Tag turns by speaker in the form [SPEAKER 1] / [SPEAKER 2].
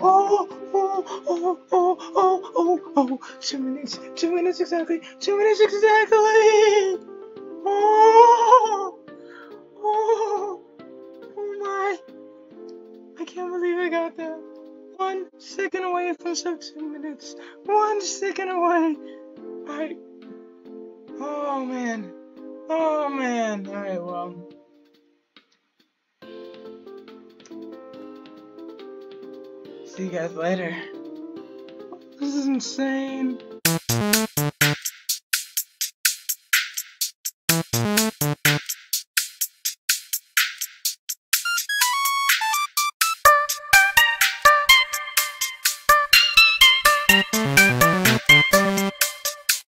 [SPEAKER 1] oh, oh, oh, oh, oh, oh, oh, two minutes, two minutes exactly, two minutes exactly. Oh, oh, oh my. I can't believe I got that. One second away from 16 minutes. One second away. Alright. Oh man. Oh man. see you guys later. This is insane. Thank